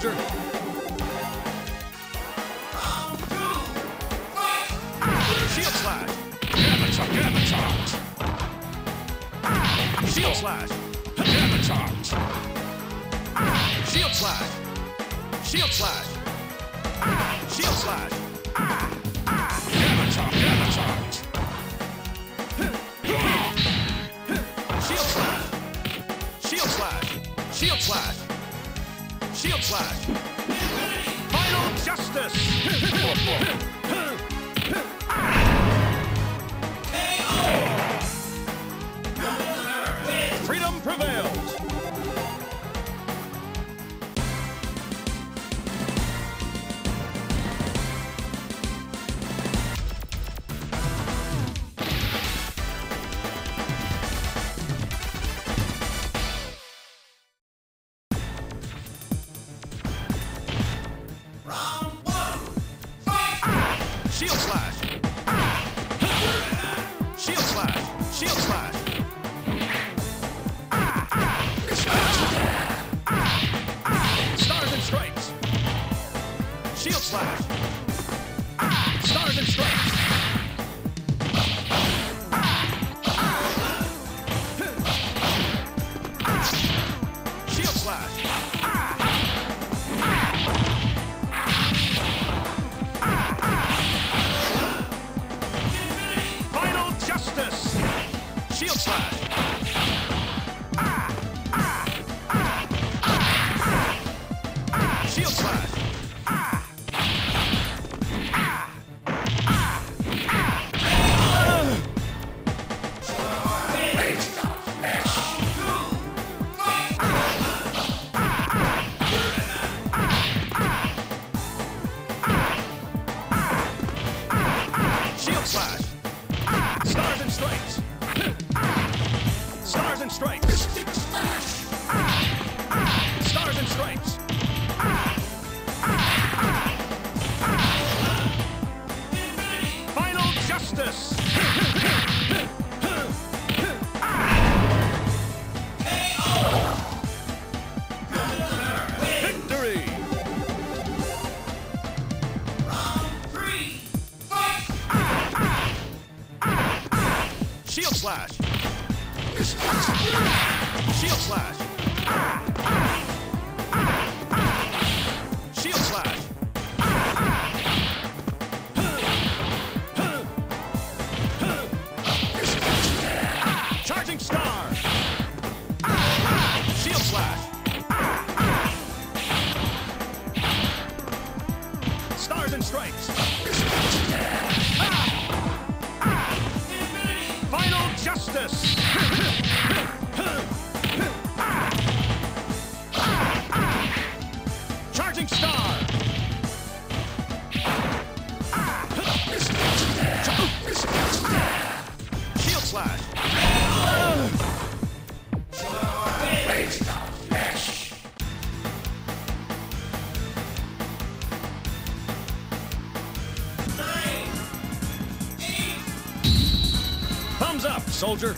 soldier. Slash. Thumbs up, soldier.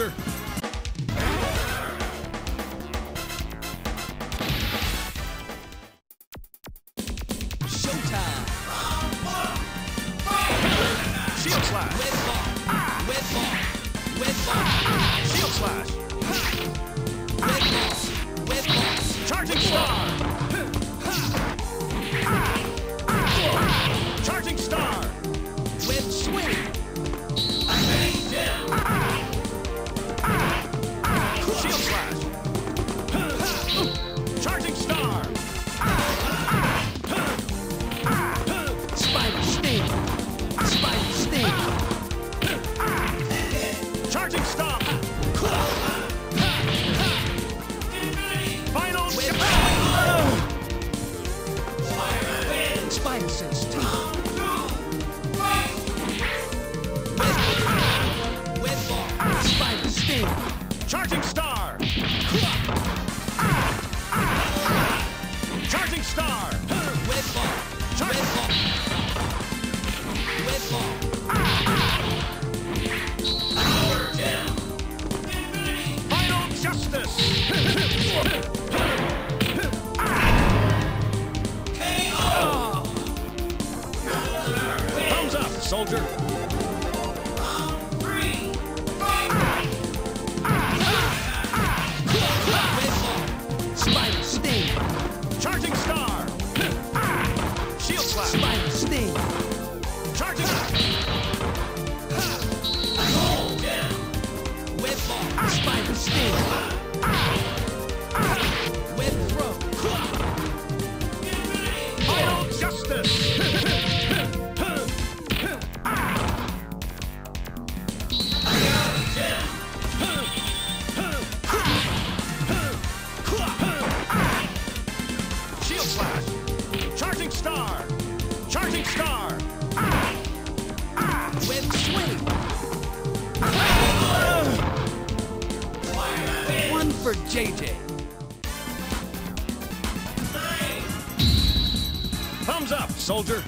Up, soldier. One for JJ. Thumbs up, soldier.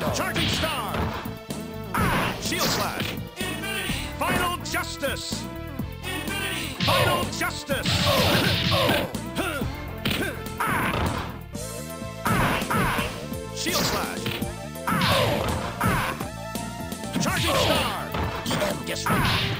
Shadow. Charging Star. Ah! Shield Slash. Final Justice. Final Justice. Shield Slash. Ah, ah. Charging Star. Guess what? disrupt.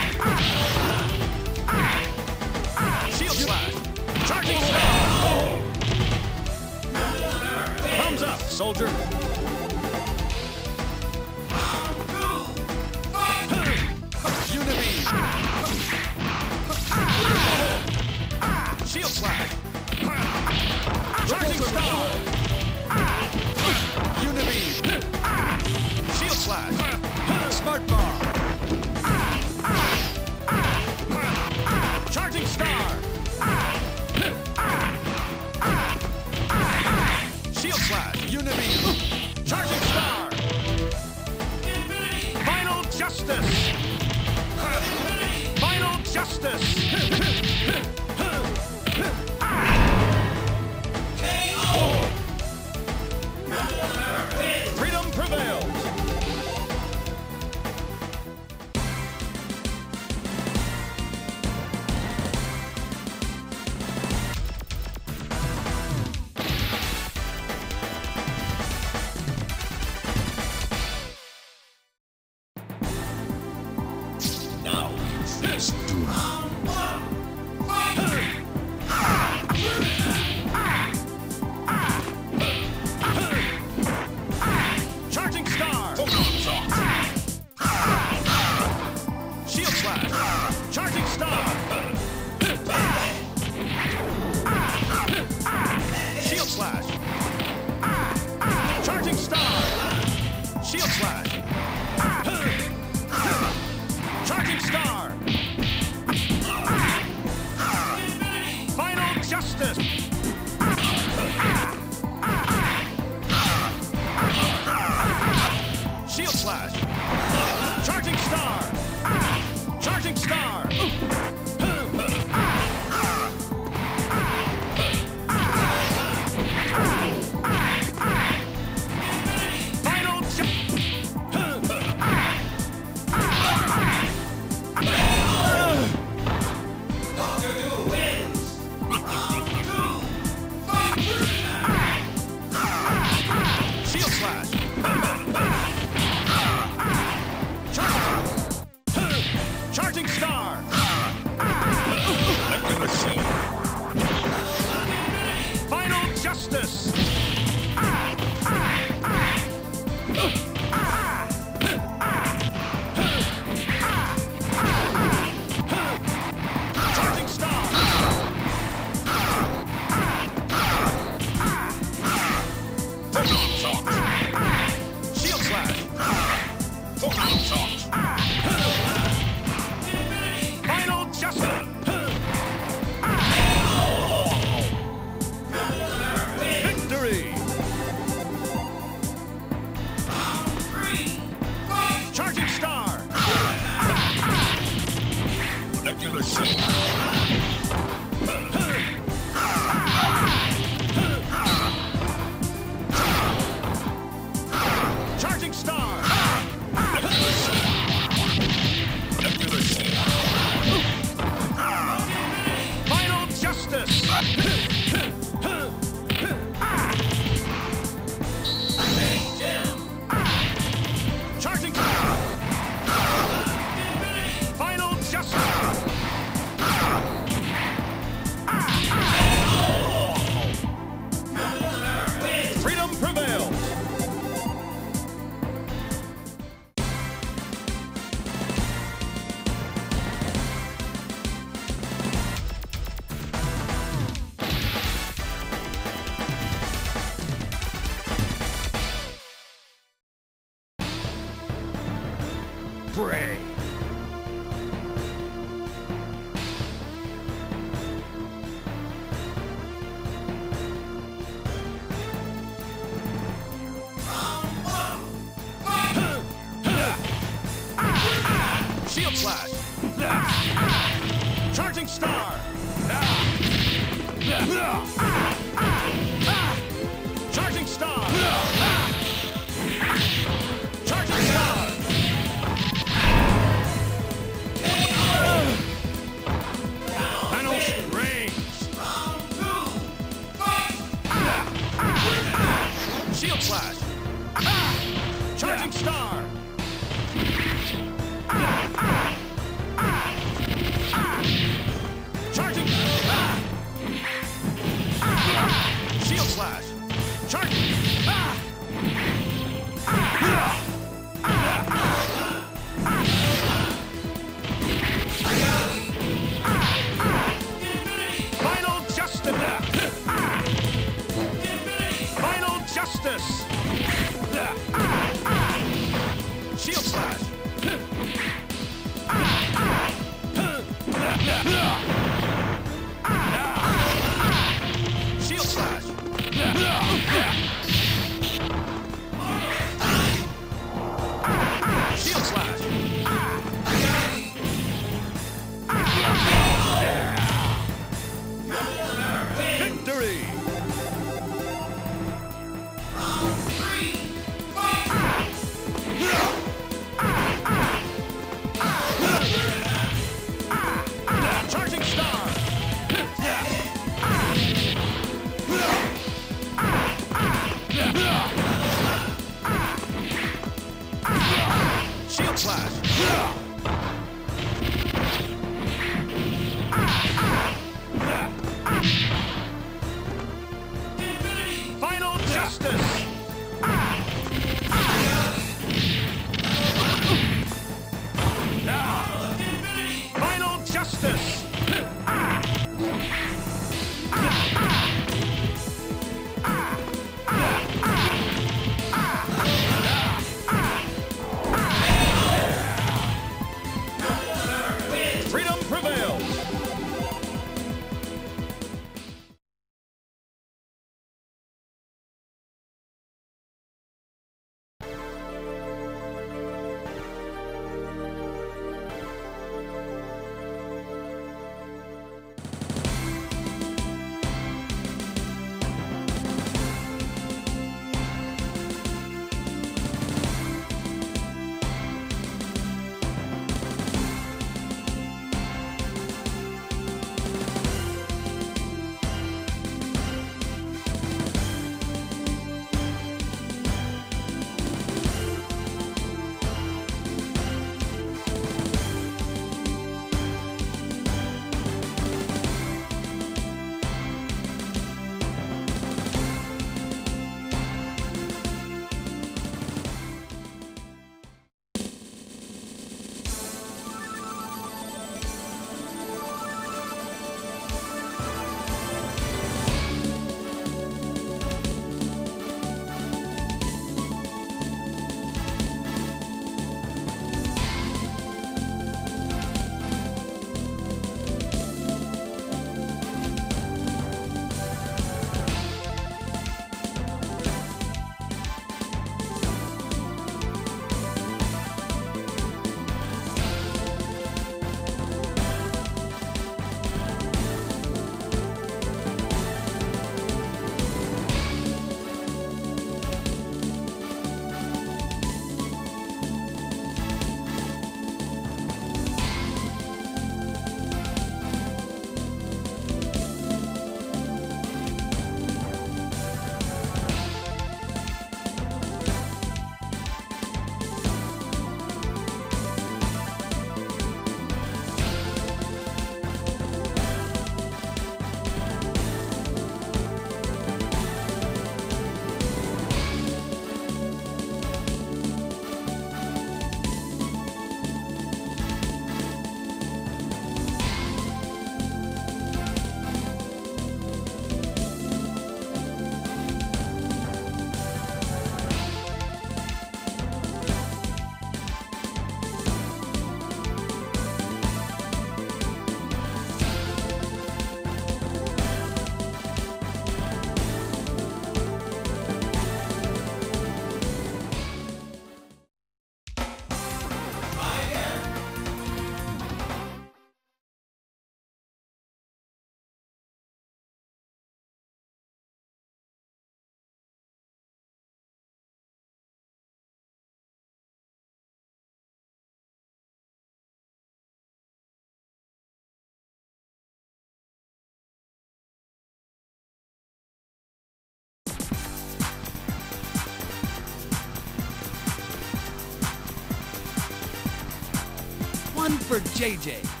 One for JJ.